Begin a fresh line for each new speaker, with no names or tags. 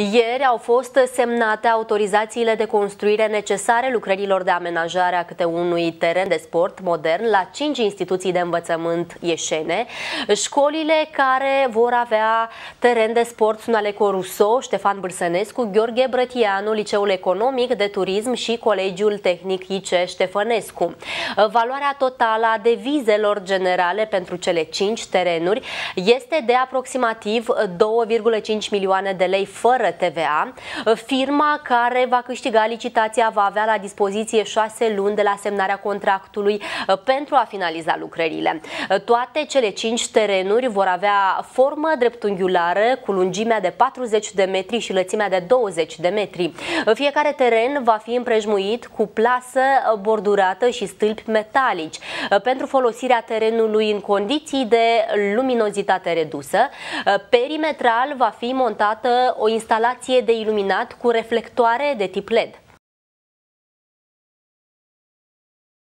Ieri au fost semnate autorizațiile de construire necesare lucrărilor de amenajare a câte unui teren de sport modern la cinci instituții de învățământ ieșene. Școlile care vor avea teren de sport sunt Aleco Russo, Ștefan Bârsănescu, Gheorghe Brătianu, Liceul Economic de Turism și Colegiul Tehnic IC Ștefănescu. Valoarea totală a devizelor generale pentru cele cinci terenuri este de aproximativ 2,5 milioane de lei fără TVA. Firma care va câștiga licitația va avea la dispoziție șase luni de la semnarea contractului uh, pentru a finaliza lucrările. Uh, toate cele cinci terenuri vor avea formă dreptunghiulară cu lungimea de 40 de metri și lățimea de 20 de metri. Uh, fiecare teren va fi împrejmuit cu plasă bordurată și stâlpi metalici pentru folosirea terenului în condiții de luminozitate redusă. Perimetral va fi montată o instalație instalație de iluminat cu reflectoare de tip LED.